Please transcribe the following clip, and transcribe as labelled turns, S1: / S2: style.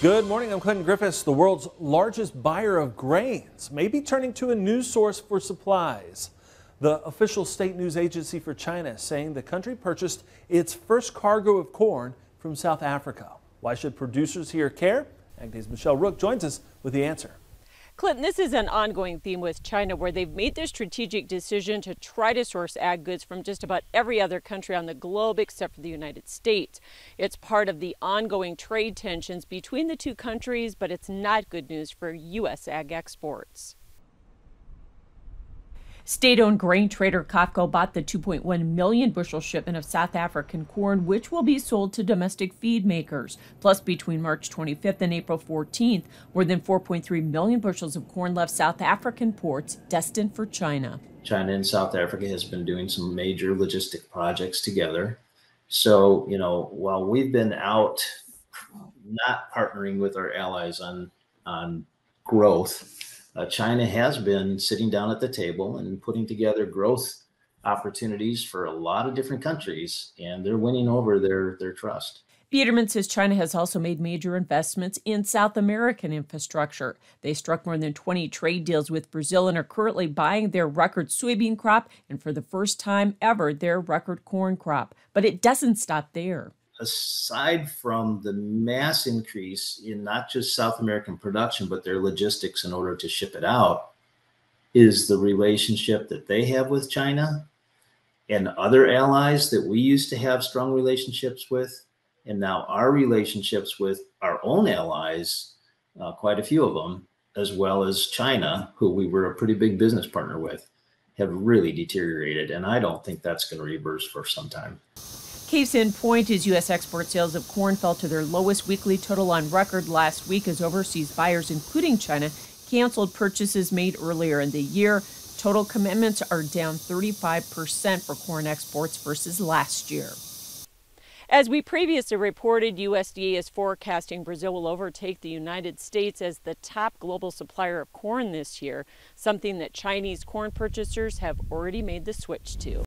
S1: Good morning. I'm Clinton Griffiths. The world's largest buyer of grains may be turning to a new source for supplies. The official state news agency for China saying the country purchased its first cargo of corn from South Africa. Why should producers here care? AgDay's Michelle Rook joins us with the answer.
S2: Clinton, this is an ongoing theme with China where they've made their strategic decision to try to source ag goods from just about every other country on the globe except for the United States. It's part of the ongoing trade tensions between the two countries, but it's not good news for U.S. ag exports. State owned grain trader COFCO bought the 2.1 million bushel shipment of South African corn, which will be sold to domestic feed makers. Plus, between March 25th and April 14th, more than 4.3 million bushels of corn left South African ports destined for China.
S3: China and South Africa has been doing some major logistic projects together. So, you know, while we've been out not partnering with our allies on on growth, uh, China has been sitting down at the table and putting together growth opportunities for a lot of different countries, and they're winning over their their trust.
S2: Biedermann says China has also made major investments in South American infrastructure. They struck more than 20 trade deals with Brazil and are currently buying their record soybean crop and for the first time ever their record corn crop. But it doesn't stop there
S3: aside from the mass increase in not just South American production, but their logistics in order to ship it out, is the relationship that they have with China and other allies that we used to have strong relationships with. And now our relationships with our own allies, uh, quite a few of them, as well as China, who we were a pretty big business partner with, have really deteriorated. And I don't think that's going to reverse for some time.
S2: Case in point is U.S. export sales of corn fell to their lowest weekly total on record last week as overseas buyers, including China, canceled purchases made earlier in the year. Total commitments are down 35% for corn exports versus last year. As we previously reported, USDA is forecasting Brazil will overtake the United States as the top global supplier of corn this year, something that Chinese corn purchasers have already made the switch to.